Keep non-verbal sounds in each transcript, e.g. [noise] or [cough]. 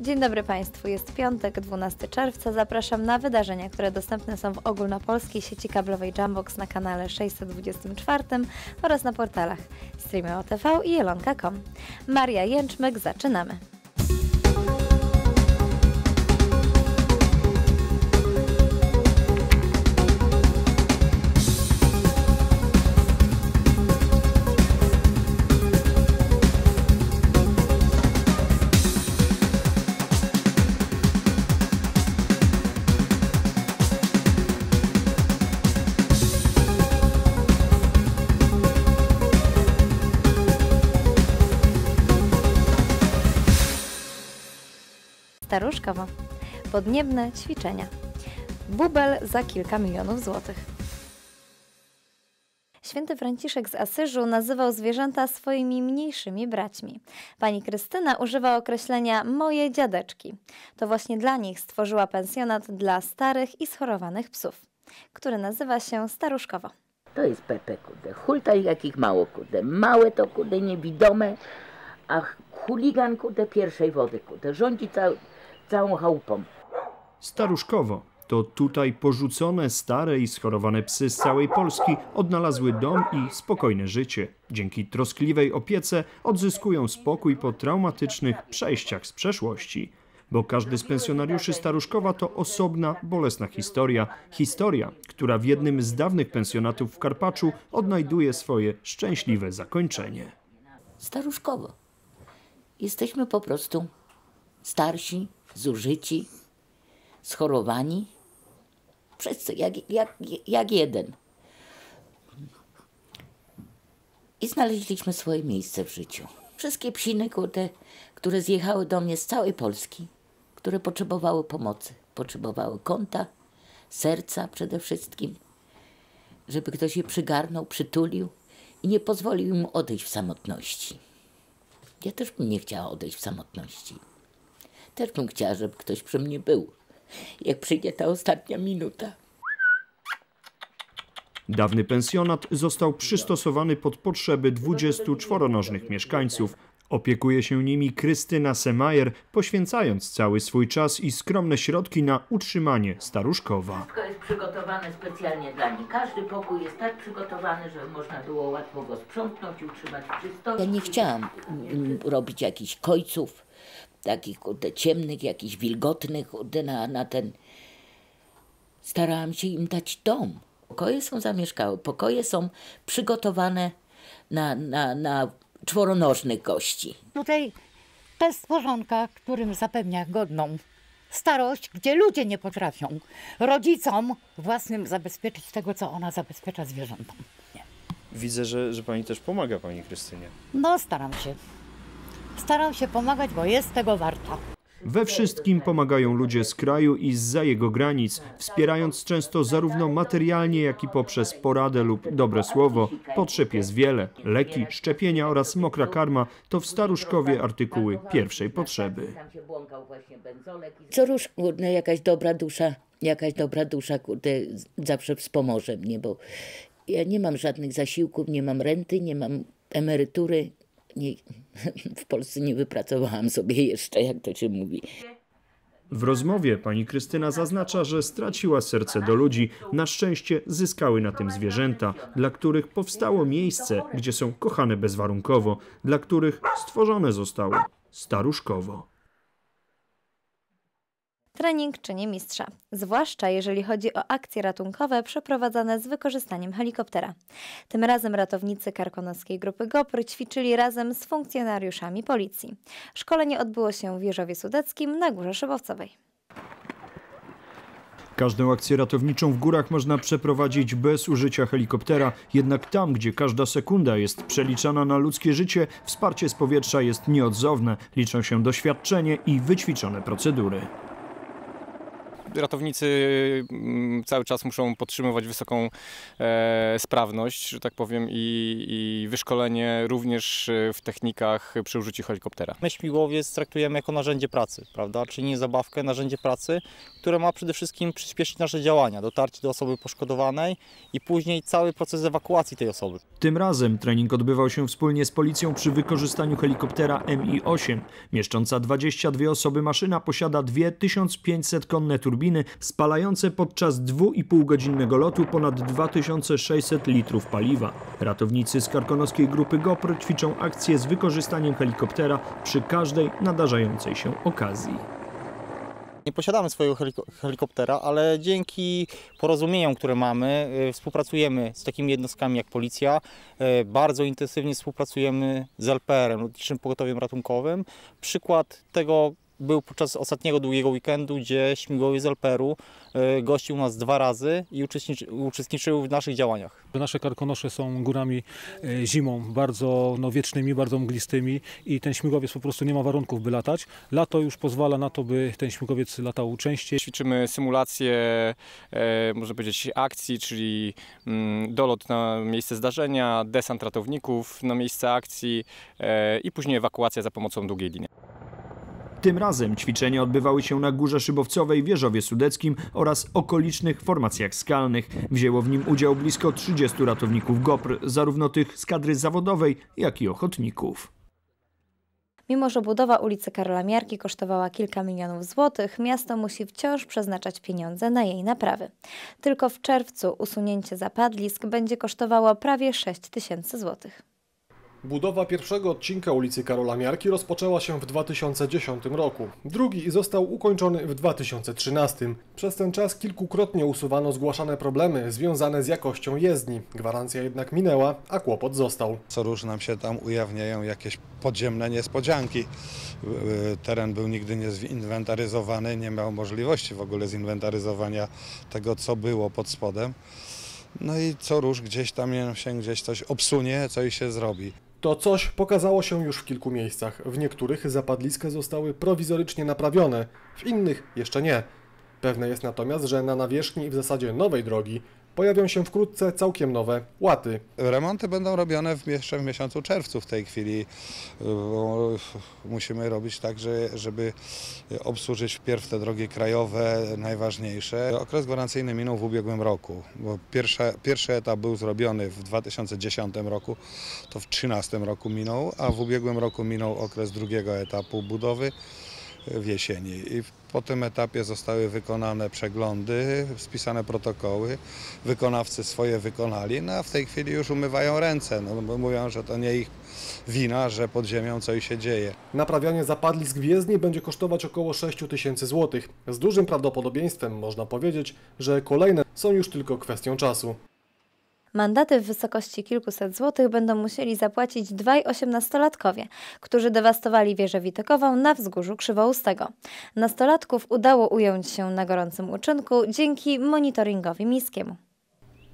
Dzień dobry Państwu, jest piątek, 12 czerwca. Zapraszam na wydarzenia, które dostępne są w ogólnopolskiej sieci kablowej Jambox na kanale 624 oraz na portalach Streamio TV i jelonka.com. Maria Jęczmek, zaczynamy. Staruszkowo. Podniebne ćwiczenia. Bubel za kilka milionów złotych. Święty Franciszek z Asyżu nazywał zwierzęta swoimi mniejszymi braćmi. Pani Krystyna używa określenia moje dziadeczki. To właśnie dla nich stworzyła pensjonat dla starych i schorowanych psów, który nazywa się Staruszkowo. To jest Pepe, kurde. Hulta jakich mało, kurde. Małe to, kurde, niewidome, a chuligan, kurde, pierwszej wody, kurde. Rządzi cał, całą chałupą. Staruszkowo. To tutaj porzucone, stare i schorowane psy z całej Polski odnalazły dom i spokojne życie. Dzięki troskliwej opiece odzyskują spokój po traumatycznych przejściach z przeszłości. Bo każdy z pensjonariuszy Staruszkowa to osobna, bolesna historia. Historia, która w jednym z dawnych pensjonatów w Karpaczu odnajduje swoje szczęśliwe zakończenie. Staruszkowo. Jesteśmy po prostu starsi, zużyci, schorowani. Wszyscy, jak, jak, jak jeden. I znaleźliśmy swoje miejsce w życiu. Wszystkie psiny, kurde, które zjechały do mnie z całej Polski, które potrzebowały pomocy, potrzebowały kąta, serca przede wszystkim, żeby ktoś je przygarnął, przytulił i nie pozwolił im odejść w samotności. Ja też bym nie chciała odejść w samotności. Też bym chciała, żeby ktoś przy mnie był, jak przyjdzie ta ostatnia minuta. Dawny pensjonat został przystosowany pod potrzeby 24-nożnych mieszkańców. Opiekuje się nimi Krystyna Semajer, poświęcając cały swój czas i skromne środki na utrzymanie Staruszkowa. Wszystko jest przygotowane specjalnie dla nich. Każdy pokój jest tak przygotowany, żeby można było łatwo go sprzątnąć i utrzymać w czystości. Ja nie chciałam mm, robić jakichś kojców, takich kurde, ciemnych, jakichś wilgotnych kurde, na, na ten... Starałam się im dać dom. Pokoje są zamieszkałe, pokoje są przygotowane na, na, na czworonożnych gości. Tutaj to jest stworzonka, którym zapewnia godną starość, gdzie ludzie nie potrafią rodzicom własnym zabezpieczyć tego, co ona zabezpiecza zwierzętom. Nie. Widzę, że, że pani też pomaga pani Krystynie. No, staram się. Staram się pomagać, bo jest tego warta. We wszystkim pomagają ludzie z kraju i zza jego granic, wspierając często zarówno materialnie, jak i poprzez poradę lub dobre słowo. Potrzeb jest wiele. Leki, szczepienia oraz mokra karma to w Staruszkowie artykuły pierwszej potrzeby. Co rusz, kurde, jakaś dobra dusza, jakaś dobra dusza, kurde, zawsze wspomoże mnie, bo ja nie mam żadnych zasiłków, nie mam renty, nie mam emerytury. Nie, [laughs] w Polsce nie wypracowałam sobie jeszcze, jak to się mówi. W rozmowie pani Krystyna zaznacza, że straciła serce do ludzi. Na szczęście zyskały na tym zwierzęta, dla których powstało miejsce, gdzie są kochane bezwarunkowo, dla których stworzone zostało staruszkowo. Trening czyni mistrza, zwłaszcza jeżeli chodzi o akcje ratunkowe przeprowadzane z wykorzystaniem helikoptera. Tym razem ratownicy karkonoskiej grupy GOPR ćwiczyli razem z funkcjonariuszami policji. Szkolenie odbyło się w Wieżowie Sudeckim na Górze Szybowcowej. Każdą akcję ratowniczą w górach można przeprowadzić bez użycia helikoptera, jednak tam, gdzie każda sekunda jest przeliczana na ludzkie życie, wsparcie z powietrza jest nieodzowne, liczą się doświadczenie i wyćwiczone procedury. Ratownicy mm, cały czas muszą podtrzymywać wysoką e, sprawność, że tak powiem, i, i wyszkolenie również e, w technikach przy użyciu helikoptera. My śmigłowiec traktujemy jako narzędzie pracy, prawda? Czyli nie zabawkę, narzędzie pracy, które ma przede wszystkim przyspieszyć nasze działania, dotarcie do osoby poszkodowanej i później cały proces ewakuacji tej osoby. Tym razem trening odbywał się wspólnie z policją przy wykorzystaniu helikoptera Mi-8. Mieszcząca 22 osoby maszyna posiada dwie 1500 konne turbiny spalające podczas 2,5 godzinnego lotu ponad 2600 litrów paliwa. Ratownicy z karkonoskiej grupy GoPro ćwiczą akcje z wykorzystaniem helikoptera przy każdej nadarzającej się okazji. Nie posiadamy swojego heliko- helikoptera, ale dzięki porozumieniom, które mamy, y, współpracujemy z takimi jednostkami jak policja. y, Bardzo intensywnie współpracujemy z LPR-em, Lotniczym Pogotowiem Ratunkowym. Przykład tego był podczas ostatniego długiego weekendu, gdzie śmigłowiec z LPR-u y, gościł nas dwa razy i uczestniczy, uczestniczył w naszych działaniach. Nasze karkonosze są górami e, zimą, bardzo no, wiecznymi, bardzo mglistymi i ten śmigłowiec po prostu nie ma warunków, by latać. Lato już pozwala na to, by ten śmigłowiec latał częściej. Ćwiczymy symulację, e, można powiedzieć, akcji, czyli mm, dolot na miejsce zdarzenia, desant ratowników na miejsce akcji e, i później ewakuacja za pomocą długiej liny. Tym razem ćwiczenia odbywały się na Górze Szybowcowej, Wieżowie Sudeckim oraz okolicznych formacjach skalnych. Wzięło w nim udział blisko 30 ratowników GOPR, zarówno tych z kadry zawodowej, jak i ochotników. Mimo, że budowa ulicy Karola Miarki kosztowała kilka milionów złotych, miasto musi wciąż przeznaczać pieniądze na jej naprawy. Tylko w czerwcu usunięcie zapadlisk będzie kosztowało prawie 6 tysięcy złotych. Budowa pierwszego odcinka ulicy Karola Miarki rozpoczęła się w 2010 roku. Drugi został ukończony w 2013. Przez ten czas kilkukrotnie usuwano zgłaszane problemy związane z jakością jezdni. Gwarancja jednak minęła, a kłopot został. Co róż nam się tam ujawniają jakieś podziemne niespodzianki. Teren był nigdy nie zinwentaryzowany, nie miał możliwości w ogóle zinwentaryzowania tego, co było pod spodem. No i co róż gdzieś tam się gdzieś coś obsunie, coś się zrobi. To coś pokazało się już w kilku miejscach. W niektórych zapadliska zostały prowizorycznie naprawione, w innych jeszcze nie. Pewne jest natomiast, że na nawierzchni w zasadzie nowej drogi pojawią się wkrótce całkiem nowe łaty. Remonty będą robione w, jeszcze w miesiącu czerwcu w tej chwili. Bo Musimy robić tak, że, żeby obsłużyć wpierw te drogi krajowe najważniejsze. Okres gwarancyjny minął w ubiegłym roku, bo pierwszy etap był zrobiony w 2010 roku, to w 2013 roku minął, a w ubiegłym roku minął okres drugiego etapu budowy w jesieni. I po tym etapie zostały wykonane przeglądy, spisane protokoły, wykonawcy swoje wykonali, no a w tej chwili już umywają ręce, no mówią, że to nie ich wina, że pod ziemią coś się dzieje. Naprawianie zapadlisk w jezdni będzie kosztować około 6 tysięcy złotych. Z dużym prawdopodobieństwem można powiedzieć, że kolejne są już tylko kwestią czasu. Mandaty w wysokości kilkuset złotych będą musieli zapłacić dwaj osiemnastolatkowie, którzy dewastowali wieżę widokową na wzgórzu Krzywoustego. Nastolatków udało ująć się na gorącym uczynku dzięki monitoringowi miejskiemu.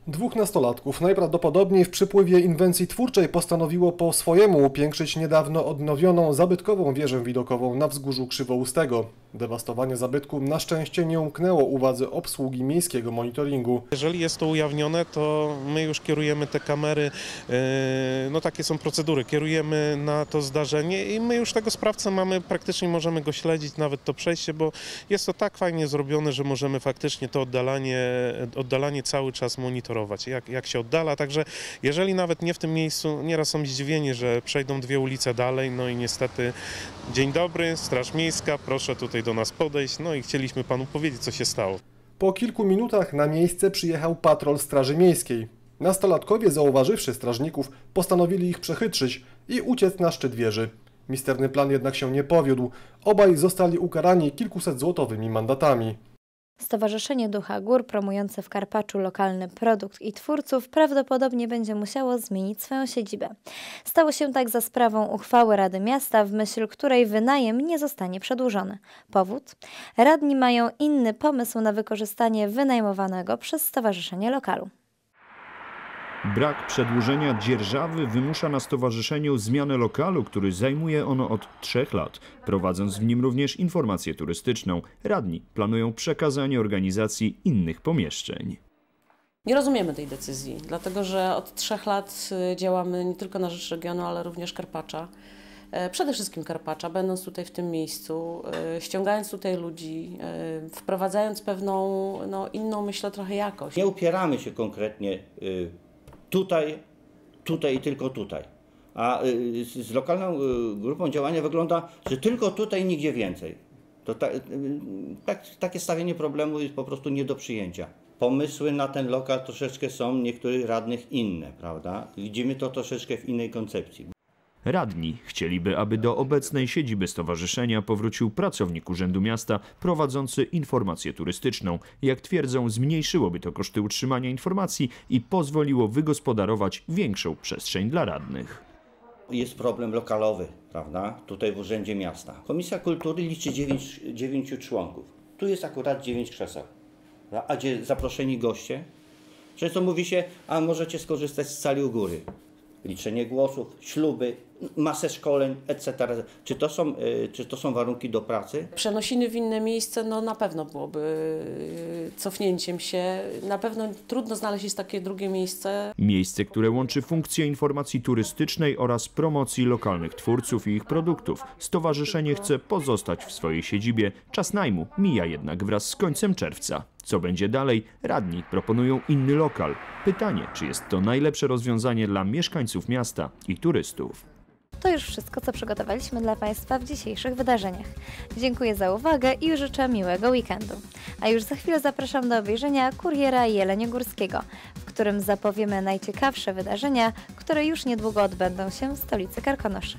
Dwóch nastolatków najprawdopodobniej w przypływie inwencji twórczej postanowiło po swojemu upiększyć niedawno odnowioną zabytkową wieżę widokową na wzgórzu Krzywoustego. Dewastowanie zabytku na szczęście nie umknęło uwadze obsługi miejskiego monitoringu. Jeżeli jest to ujawnione, to my już kierujemy te kamery, e, no takie są procedury, kierujemy na to zdarzenie i my już tego sprawcę mamy, praktycznie możemy go śledzić, nawet to przejście, bo jest to tak fajnie zrobione, że możemy faktycznie to oddalanie, oddalanie cały czas monitorować, jak, jak się oddala, także jeżeli nawet nie w tym miejscu, nieraz są zdziwieni, że przejdą dwie ulice dalej, no i niestety dzień dobry, Straż Miejska, proszę tutaj do nas podejść, no i chcieliśmy panu powiedzieć, co się stało. Po kilku minutach na miejsce przyjechał patrol Straży Miejskiej. Nastolatkowie, zauważywszy strażników, postanowili ich przechytrzyć i uciec na szczyt wieży. Misterny plan jednak się nie powiódł. Obaj zostali ukarani kilkuset złotowymi mandatami. Stowarzyszenie Ducha Gór promujące w Karpaczu lokalny produkt i twórców prawdopodobnie będzie musiało zmienić swoją siedzibę. Stało się tak za sprawą uchwały Rady Miasta, w myśl której wynajem nie zostanie przedłużony. Powód? Radni mają inny pomysł na wykorzystanie wynajmowanego przez stowarzyszenie lokalu. Brak przedłużenia dzierżawy wymusza na stowarzyszeniu zmianę lokalu, który zajmuje ono od trzech lat, prowadząc w nim również informację turystyczną. Radni planują przekazanie organizacji innych pomieszczeń. Nie rozumiemy tej decyzji, dlatego że od trzech lat y, działamy nie tylko na rzecz regionu, ale również Karpacza. E, Przede wszystkim Karpacza, będąc tutaj w tym miejscu, e, ściągając tutaj ludzi, e, wprowadzając pewną no, inną, myślę, trochę jakość. Nie upieramy się konkretnie y, tutaj, tutaj i tylko tutaj. A y, z, lokalną y, grupą działania wygląda, że tylko tutaj nigdzie więcej. To ta, y, tak, takie stawianie problemu jest po prostu nie do przyjęcia. Pomysły na ten lokal troszeczkę są niektórych radnych inne, prawda? Widzimy to troszeczkę w innej koncepcji. Radni chcieliby, aby do obecnej siedziby stowarzyszenia powrócił pracownik Urzędu Miasta prowadzący informację turystyczną. Jak twierdzą, zmniejszyłoby to koszty utrzymania informacji i pozwoliło wygospodarować większą przestrzeń dla radnych. Jest problem lokalowy, prawda? Tutaj w Urzędzie Miasta. Komisja Kultury liczy 9, 9 członków. Tu jest akurat 9 krzeseł. A gdzie zaproszeni goście? Często mówi się, a możecie skorzystać z sali u góry. Liczenie głosów, śluby, masę szkoleń, etc. Czy to są, y, czy to są warunki do pracy? Przenosiny w inne miejsce, no na pewno byłoby y, cofnięciem się. Na pewno trudno znaleźć jest takie drugie miejsce. Miejsce, które łączy funkcję informacji turystycznej oraz promocji lokalnych twórców i ich produktów. Stowarzyszenie chce pozostać w swojej siedzibie. Czas najmu mija jednak wraz z końcem czerwca. Co będzie dalej? Radni proponują inny lokal. Pytanie, czy jest to najlepsze rozwiązanie dla mieszkańców miasta i turystów. To już wszystko, co przygotowaliśmy dla Państwa w dzisiejszych wydarzeniach. Dziękuję za uwagę i życzę miłego weekendu. A już za chwilę zapraszam do obejrzenia Kuriera Jeleniogórskiego, w którym zapowiemy najciekawsze wydarzenia, które już niedługo odbędą się w stolicy Karkonoszy.